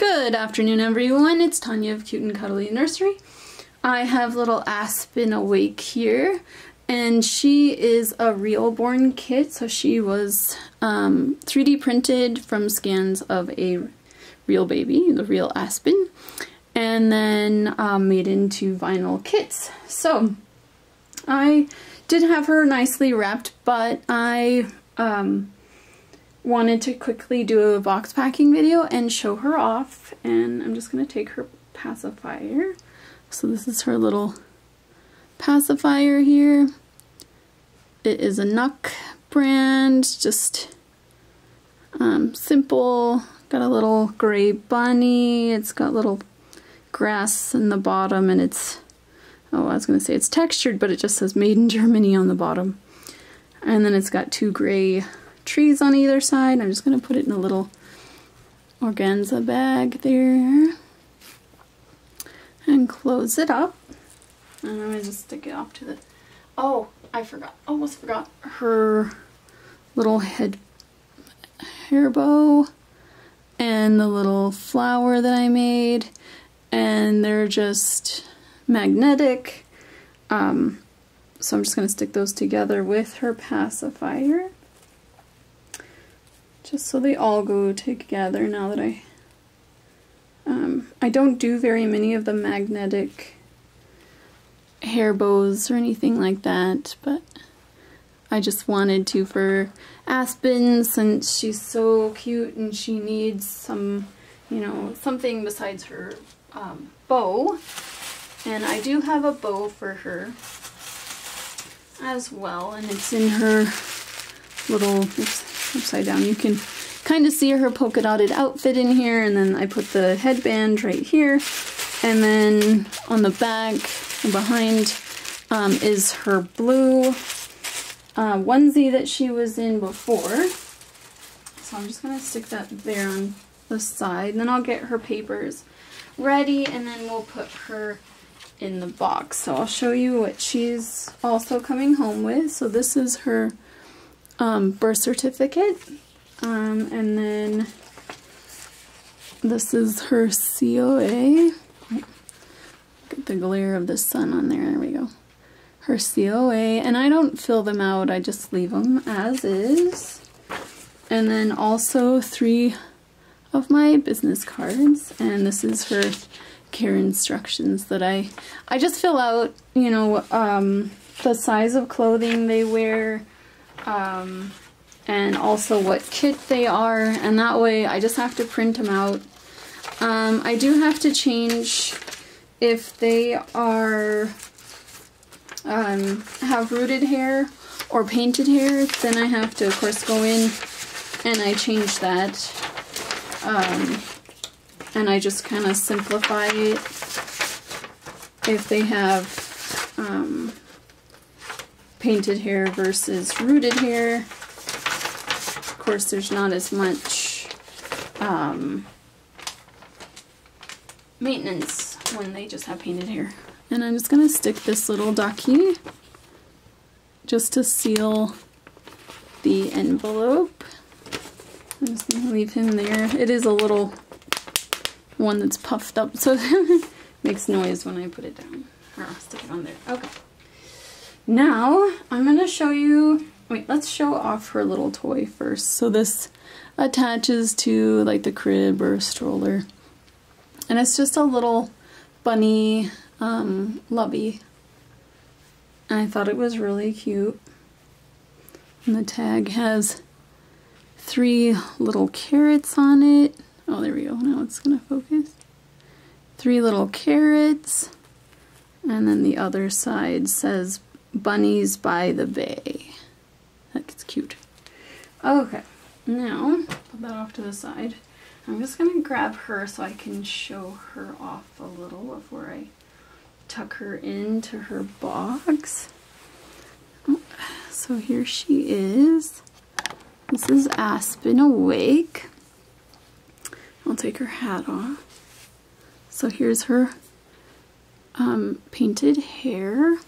Good afternoon everyone, it's Tanya of Cute and Cuddly Nursery. I have little Aspen awake here and she is a Realborn kit so she was um, 3D printed from scans of a real baby, the real Aspen, and then um, made into vinyl kits. So I did have her nicely wrapped but I um, wanted to quickly do a box packing video and show her off and I'm just going to take her pacifier. So this is her little pacifier here. It is a NUK brand, just um, simple. Got a little gray bunny. It's got little grass in the bottom and it's, oh I was going to say it's textured but it just says made in Germany on the bottom. And then it's got two gray trees on either side. I'm just going to put it in a little organza bag there and close it up. And I'm going to just stick it off to the... Oh, I forgot. Almost forgot her little head hair bow and the little flower that I made. And they're just magnetic. Um, so I'm just going to stick those together with her pacifier just so they all go together now that I um, I don't do very many of the magnetic hair bows or anything like that but I just wanted to for Aspen since she's so cute and she needs some you know something besides her um, bow. And I do have a bow for her as well and it's in her little oops, upside down. You can kind of see her polka dotted outfit in here and then I put the headband right here and then on the back and behind um, is her blue uh, onesie that she was in before. So I'm just going to stick that there on the side. And then I'll get her papers ready and then we'll put her in the box. So I'll show you what she's also coming home with. So this is her um, birth certificate. Um, and then this is her COA. Get the glare of the sun on there. There we go. Her COA. And I don't fill them out. I just leave them as is. And then also three of my business cards. And this is her care instructions that I, I just fill out, you know, um, the size of clothing they wear, um, and also what kit they are and that way I just have to print them out. Um, I do have to change if they are um, have rooted hair or painted hair then I have to of course go in and I change that um, and I just kind of simplify it if they have painted hair versus rooted hair. Of course, there's not as much um, maintenance when they just have painted hair. And I'm just going to stick this little ducky just to seal the envelope. I'm just going to leave him there. It is a little one that's puffed up, so it makes noise when I put it down. Or I'll stick it on there. Okay. Now, I'm going to show you, wait, let's show off her little toy first. So this attaches to like the crib or stroller. And it's just a little bunny um, lubby. And I thought it was really cute. And the tag has three little carrots on it. Oh, there we go. Now it's going to focus. Three little carrots. And then the other side says Bunnies by the Bay. That's cute. Okay, now put that off to the side. I'm just going to grab her so I can show her off a little before I tuck her into her box. so here she is. This is Aspen awake. I'll take her hat off. So here's her um, painted hair.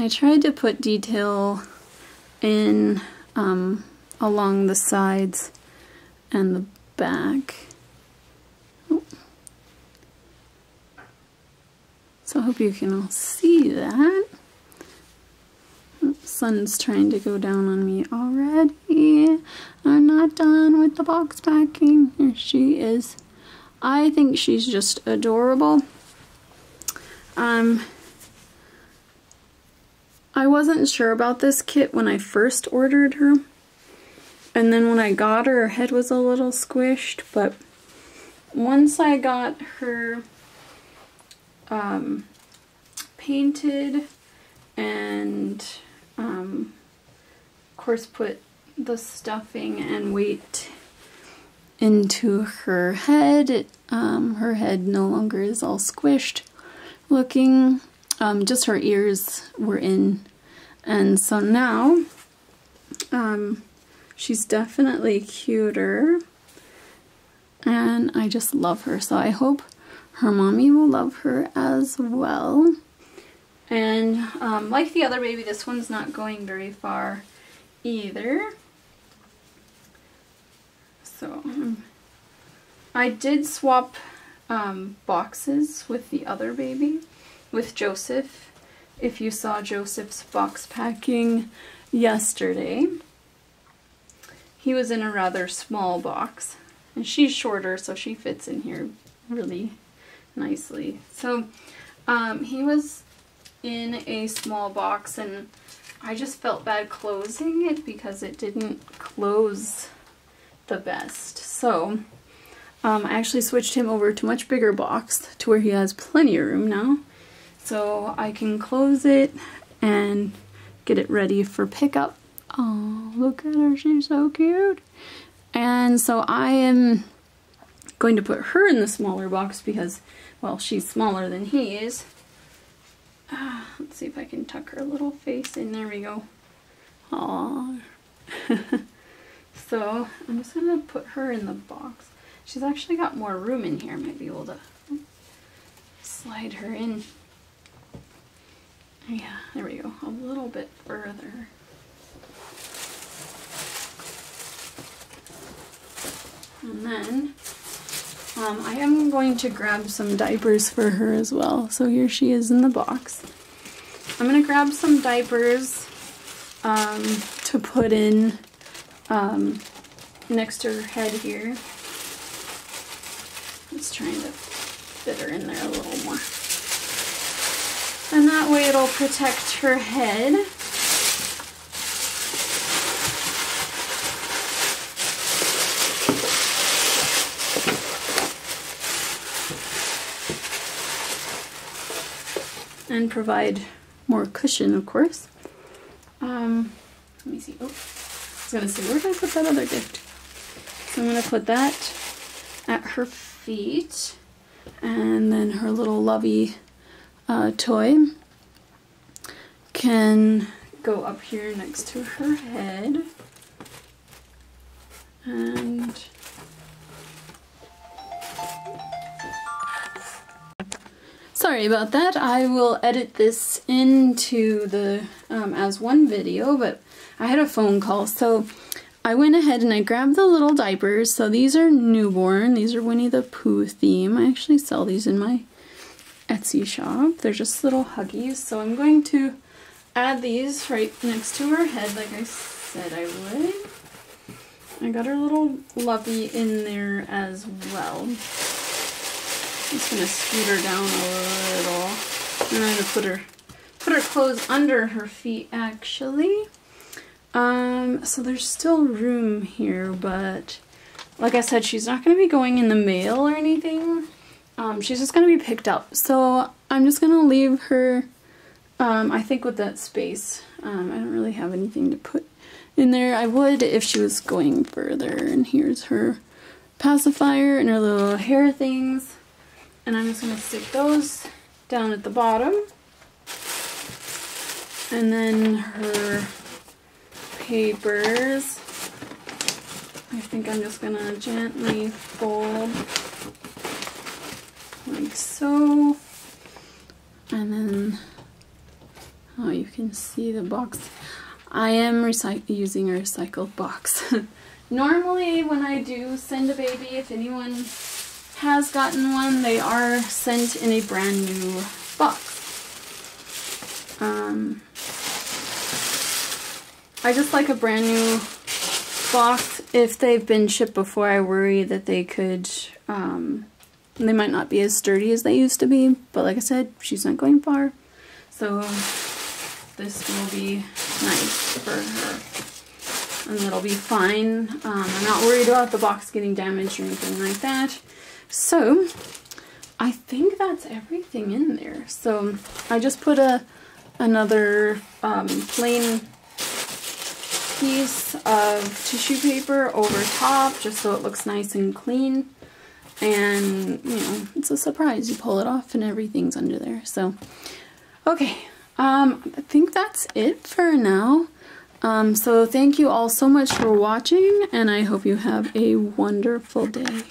I tried to put detail in um, along the sides and the back. Oh. So I hope you can all see that. Oh, sun's trying to go down on me already. I'm not done with the box packing. Here she is. I think she's just adorable. Um, I wasn't sure about this kit when I first ordered her. And then when I got her, her head was a little squished, but once I got her um, painted and um, of course put the stuffing and weight into her head, it, um, her head no longer is all squished looking. Um, just her ears were in. And so now, um, she's definitely cuter. And I just love her. So I hope her mommy will love her as well. And um, like the other baby, this one's not going very far either. So um, I did swap um, boxes with the other baby, with Joseph. If you saw Joseph's box packing yesterday, he was in a rather small box. And she's shorter, so she fits in here really nicely. So um, he was in a small box and I just felt bad closing it because it didn't close the best. So um, I actually switched him over to much bigger box to where he has plenty of room now. So I can close it and get it ready for pickup. Oh, look at her, she's so cute. And so I am going to put her in the smaller box because, well, she's smaller than he is. Uh, let's see if I can tuck her little face in. There we go. Aww. so I'm just going to put her in the box. She's actually got more room in here. Might be able to slide her in. Yeah, there we go. A little bit further. And then um, I am going to grab some diapers for her as well. So here she is in the box. I'm going to grab some diapers um, to put in um, next to her head here. Just trying to fit her in there a little more. And that way it'll protect her head. And provide more cushion, of course. Um, let me see. Oh, I was gonna say, where did I put that other gift? So I'm gonna put that at her feet. And then her little lovey uh, toy can go up here next to her head. And sorry about that. I will edit this into the um, as one video, but I had a phone call, so I went ahead and I grabbed the little diapers. So these are newborn. These are Winnie the Pooh theme. I actually sell these in my Etsy shop. They're just little huggies. So I'm going to add these right next to her head like I said I would. I got her little lovey in there as well. I'm just gonna scoot her down a little. And I'm gonna put her put her clothes under her feet actually. Um, so there's still room here, but like I said, she's not going to be going in the mail or anything. Um, she's just going to be picked up. So I'm just going to leave her, um, I think with that space. Um, I don't really have anything to put in there. I would if she was going further. And here's her pacifier and her little hair things. And I'm just going to stick those down at the bottom. And then her papers. I think I'm just gonna gently fold like so. And then, oh, you can see the box. I am using a recycled box. Normally when I do send a baby, if anyone has gotten one, they are sent in a brand new box. Um, I just like a brand new box. If they've been shipped before, I worry that they could, um, they might not be as sturdy as they used to be. But like I said, she's not going far. So this will be nice for her. And it'll be fine. Um, I'm not worried about the box getting damaged or anything like that. So, I think that's everything in there. So, I just put a another um, plain piece of tissue paper over top just so it looks nice and clean. And, you know, it's a surprise. You pull it off and everything's under there. So, okay. Um, I think that's it for now. Um, so thank you all so much for watching and I hope you have a wonderful day.